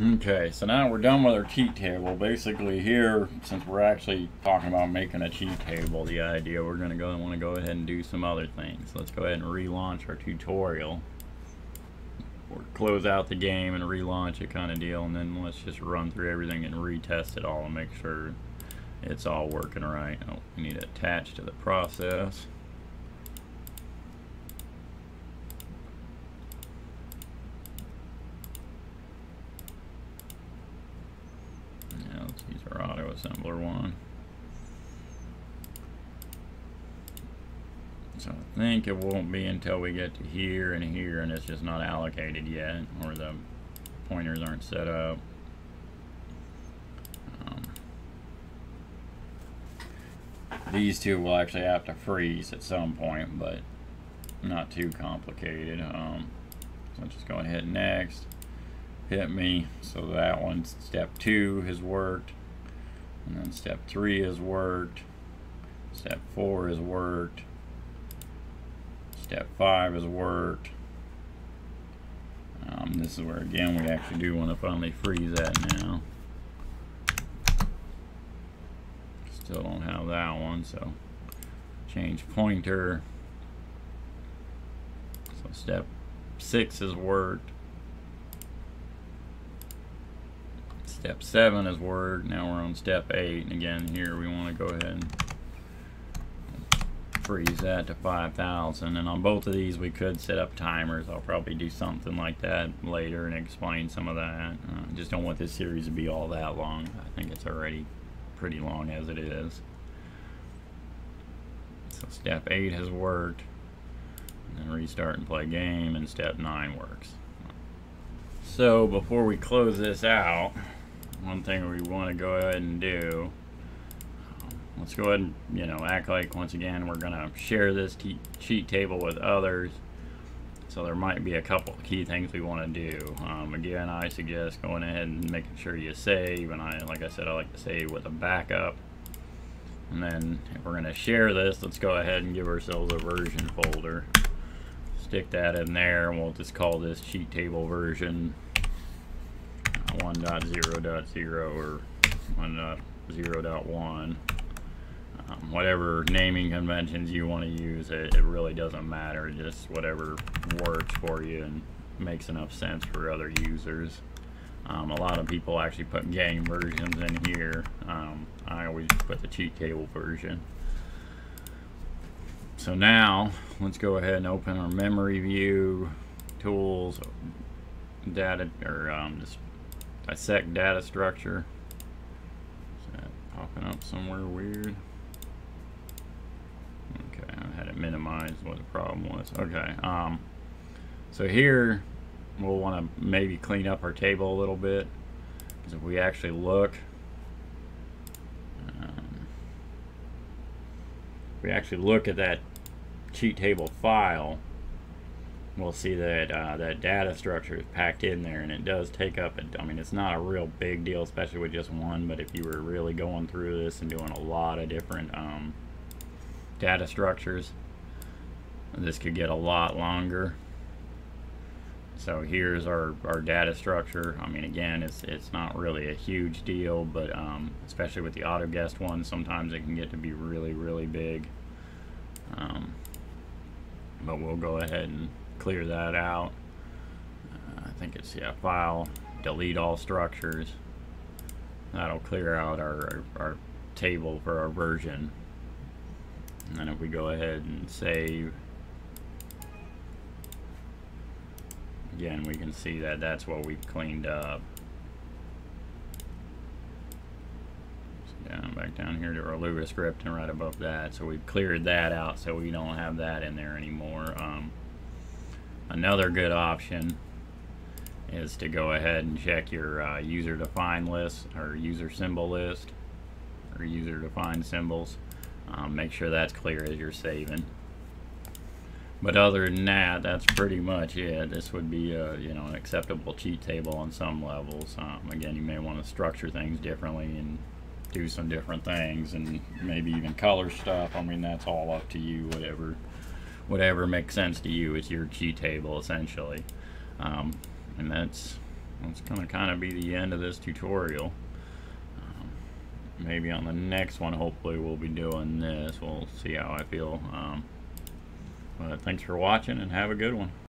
Okay, so now we're done with our cheat table. Basically here, since we're actually talking about making a cheat table, the idea we're gonna go and wanna go ahead and do some other things. Let's go ahead and relaunch our tutorial. Or close out the game and relaunch it kind of deal, and then let's just run through everything and retest it all and make sure it's all working right. Oh, we need to attach to the process. Assembler one. So I think it won't be until we get to here and here and it's just not allocated yet or the pointers aren't set up. Um, these two will actually have to freeze at some point, but not too complicated. Um, so I'm just going to hit next. Hit me. So that one, step two has worked. And then step three is worked. Step four is worked. Step five is worked. Um, this is where again we actually do want to finally freeze that now. Still don't have that one, so change pointer. So step six is worked. Step seven is word. Now we're on step eight. And again, here we want to go ahead and freeze that to 5,000. And on both of these, we could set up timers. I'll probably do something like that later and explain some of that. Uh, just don't want this series to be all that long. I think it's already pretty long as it is. So step eight has worked. And then restart and play game, and step nine works. So before we close this out, one thing we want to go ahead and do. Let's go ahead and, you know, act like, once again, we're going to share this cheat table with others. So there might be a couple key things we want to do. Um, again, I suggest going ahead and making sure you save. And I, like I said, I like to save with a backup. And then if we're going to share this, let's go ahead and give ourselves a version folder. Stick that in there, and we'll just call this cheat table version 1.0.0 or 1.0.1 um, whatever naming conventions you want to use it, it really doesn't matter just whatever works for you and makes enough sense for other users. Um, a lot of people actually put game versions in here. Um, I always put the cheat table version. So now let's go ahead and open our memory view tools data or um, just dissect data structure. Is that popping up somewhere weird? Okay, I had it minimized what the problem was. Okay, um, so here we'll want to maybe clean up our table a little bit because if we actually look, um, if we actually look at that cheat table file, we'll see that uh, that data structure is packed in there and it does take up a, I mean it's not a real big deal especially with just one but if you were really going through this and doing a lot of different um, data structures this could get a lot longer. So here's our, our data structure. I mean again it's it's not really a huge deal but um, especially with the AutoGuessed one sometimes it can get to be really really big. Um, but we'll go ahead and clear that out. Uh, I think it's, yeah, file, delete all structures. That'll clear out our, our, our table for our version. And then if we go ahead and save, again, we can see that that's what we've cleaned up. Down down here to our Lua script and right above that. So we've cleared that out so we don't have that in there anymore. Um, Another good option is to go ahead and check your uh, user defined list or user symbol list or user defined symbols. Um, make sure that's clear as you're saving. But other than that, that's pretty much it. This would be a, you know, an acceptable cheat table on some levels. Um, again, you may want to structure things differently and do some different things and maybe even color stuff. I mean, that's all up to you, whatever whatever makes sense to you is your cheat table essentially. Um, and that's that's going to kind of be the end of this tutorial. Um, maybe on the next one, hopefully we'll be doing this. We'll see how I feel. Um, but thanks for watching and have a good one.